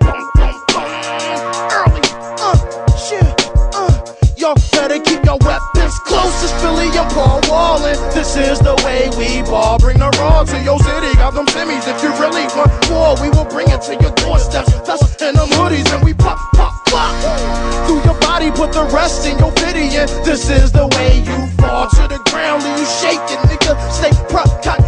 boom, boom, boom. Early, uh, shit, uh. Y'all better keep your weapons close. It's Philly and Paul Wallin. This is the way we ball. Bring the raw to your city. Got them semis. If you really want war, we will bring it to your doorsteps. That's in them hoodies and we pop, pop, pop. Through your body, put the rest in your video. This is the way you fall to the ground. Leave you shaking, nigga. Stay prop, cut,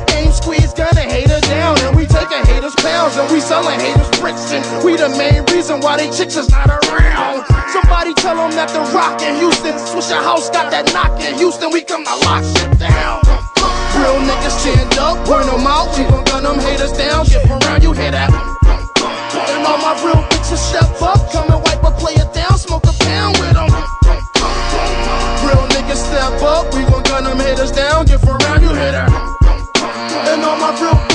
we selling haters bricks. And we the main reason why they chicks is not around. Somebody tell them that the rock in Houston, Swishahouse got that knock in Houston. We come to lock shit down. Real niggas stand up, point them out. We gon' gun them haters down. Get around, you hear that? And all my real bitches step up, come and wipe a player down, smoke a pound with them. Real niggas step up, we gon' gun them haters down. Get around, you hear that? And all my real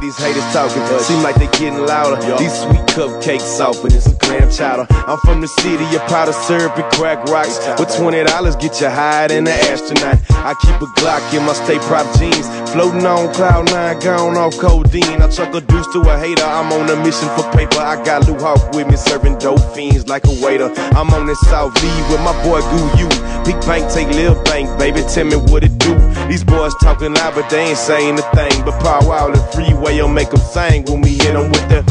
these haters talking, seem like they getting louder. These sweet cupcakes soft and some clam chowder. I'm from the city of powder syrup and crack rocks. With twenty dollars, get you higher than an astronaut. I keep a Glock in my State Prop jeans, floating on cloud nine, gone off codeine. I chuck a deuce to a hater. I'm on a mission for paper. I got Lou Hawk with me, serving dope fiends like a waiter. I'm on this South V with my boy Goo You. Big bank, take Lil Bank, baby. Tell me what it do. These boys talking loud, but they ain't saying a thing. But Paul Wall the Freeway, will make them sing when we hit them with the.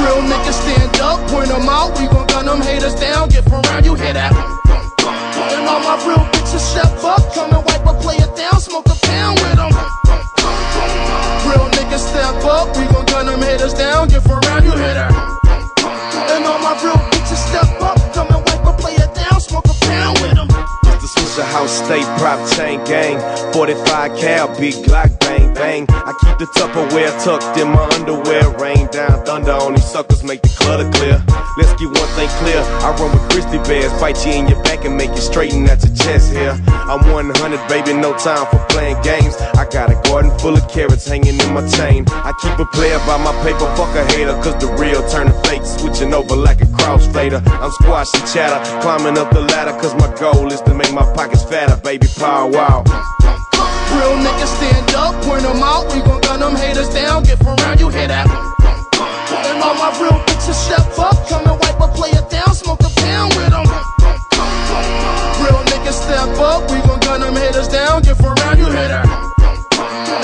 Real niggas stand up, point them out. State Prop Chain Gang. 45 cal, big Glock, bang, bang. I keep the Tupperware tucked in my underwear. Rain down, thunder on these suckers, make the clutter clear. Let's get one thing clear. I run with Christy Bears, bite you in your back and make you straighten at your chest here. I'm 100, baby, no time for playing games. I got a garden full of carrots hanging in my chain. I keep a player by my paper, fuck a hater, cause the real turn to fake, switching over like a crossfader. I'm squashing chatter, climbing up the ladder, cause my goal is to make my pockets fatter, baby, Paul Wall. Real niggas stand up, point them out. We gon' gun them haters down. Get around, you hear that? And all my real bitches step up, come and wipe a player down, smoke a pound with them. Real niggas step up, we gon' gun them haters down. Get around, you hear that?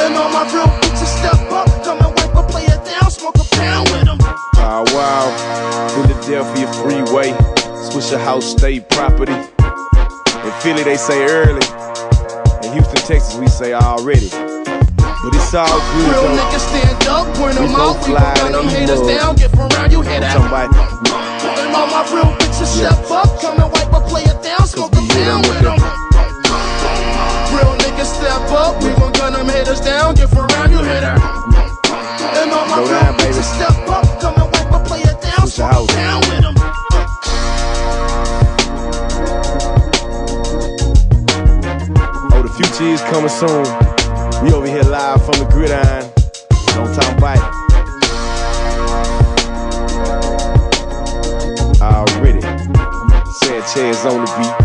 And all my real Swishahouse State Property. In Philly, they say early. In Houston, Texas, we say already. But it's all good Real though. niggas stand up, point We them out. We gon' them haters down. Get from around, you hear that? Talking about And all my real bitches Yeah. step up, come and wipe a player down, smoke a we hit 'em pound with them. Real niggas step up, we gon' gun them haters down, get around, She's coming soon. We over here live from the gridiron. Don't talk bite. Already. Sanchez on the beat.